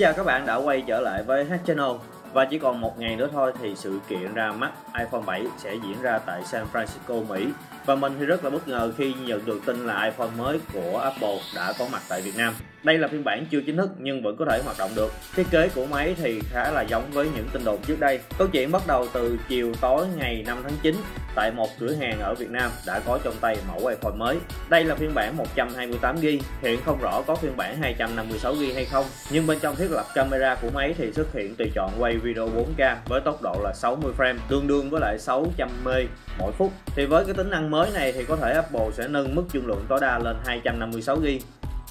chào các bạn đã quay trở lại với H Channel và chỉ còn một ngày nữa thôi thì sự kiện ra mắt iPhone 7 sẽ diễn ra tại San Francisco, Mỹ và mình thì rất là bất ngờ khi nhận được tin là iPhone mới của Apple đã có mặt tại Việt Nam. Đây là phiên bản chưa chính thức nhưng vẫn có thể hoạt động được. Thiết kế của máy thì khá là giống với những tin đồn trước đây. Câu chuyện bắt đầu từ chiều tối ngày 5 tháng 9 tại một cửa hàng ở Việt Nam đã có trong tay mẫu iPhone mới. Đây là phiên bản 128GB, hiện không rõ có phiên bản 256GB hay không. Nhưng bên trong thiết lập camera của máy thì xuất hiện tùy chọn quay video 4K với tốc độ là 60 frame, tương đương với lại 600m mỗi phút. Thì với cái tính năng mới này thì có thể Apple sẽ nâng mức dung lượng tối đa lên 256GB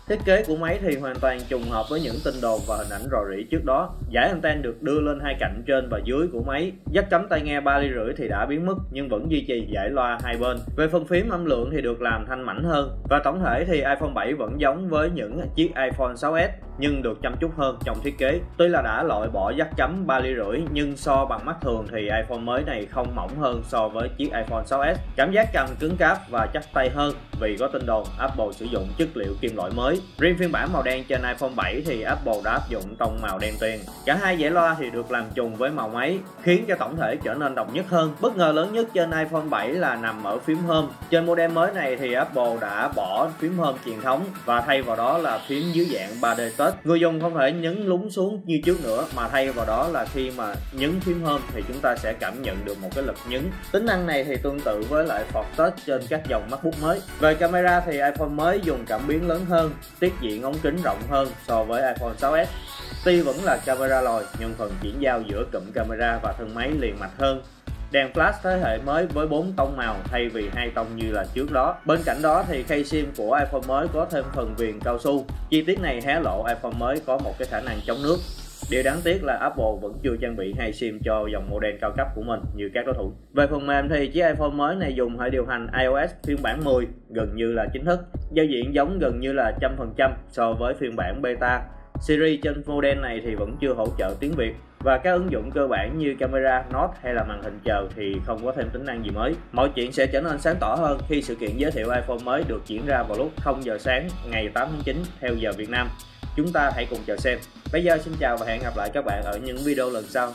Thiết kế của máy thì hoàn toàn trùng hợp với những tin đồn và hình ảnh rò rỉ trước đó. Giải anten được đưa lên hai cạnh trên và dưới của máy. Dắt cắm tai nghe 3 ly rưỡi thì đã biến mất, nhưng vẫn duy trì giải loa hai bên. Về phần phím âm lượng thì được làm thanh mảnh hơn. Và tổng thể thì iPhone 7 vẫn giống với những chiếc iPhone 6s nhưng được chăm chút hơn trong thiết kế. Tuy là đã loại bỏ dắt cắm 3 ly rưỡi nhưng so bằng mắt thường thì iPhone mới này không mỏng hơn so với chiếc iPhone 6s. Cảm giác cầm cứng cáp và chắc tay hơn vì có tin đồn Apple sử dụng chất liệu kim loại mới Riêng phiên bản màu đen trên iPhone 7 thì Apple đã áp dụng tông màu đen tuyền. Cả hai dãy loa thì được làm trùng với màu máy, khiến cho tổng thể trở nên độc nhất hơn. Bất ngờ lớn nhất trên iPhone 7 là nằm ở phím Home. Trên model mới này thì Apple đã bỏ phím Home truyền thống và thay vào đó là phím dưới dạng 3D touch. Người dùng không thể nhấn lúng xuống như trước nữa mà thay vào đó là khi mà nhấn phím Home thì chúng ta sẽ cảm nhận được một cái lực nhấn. Tính năng này thì tương tự với lại Ford Touch trên các dòng MacBook mới. Về camera thì iPhone mới dùng cảm biến lớn hơn, tiết diện ống kính rộng hơn so với iPhone 6s. Tuy vẫn là camera lòi nhưng phần chuyển giao giữa cụm camera và thân máy liền mạch hơn. Đèn flash thế hệ mới với 4 tông màu, thay vì hai tông như là trước đó. Bên cạnh đó thì khay sim của iPhone mới có thêm phần viền cao su. Chi tiết này hé lộ iPhone mới có một cái khả năng chống nước Điều đáng tiếc là Apple vẫn chưa trang bị hai SIM cho dòng model cao cấp của mình như các đối thủ. Về phần mềm thì chiếc iPhone mới này dùng hệ điều hành iOS phiên bản 10 gần như là chính thức. Giao diện giống gần như là trăm phần trăm so với phiên bản beta. Siri trên model này thì vẫn chưa hỗ trợ tiếng Việt và các ứng dụng cơ bản như camera, note hay là màn hình chờ thì không có thêm tính năng gì mới. Mọi chuyện sẽ trở nên sáng tỏ hơn khi sự kiện giới thiệu iPhone mới được diễn ra vào lúc 0 giờ sáng ngày 8 tháng 9 theo giờ Việt Nam. Chúng ta hãy cùng chờ xem. Bây giờ xin chào và hẹn gặp lại các bạn ở những video lần sau.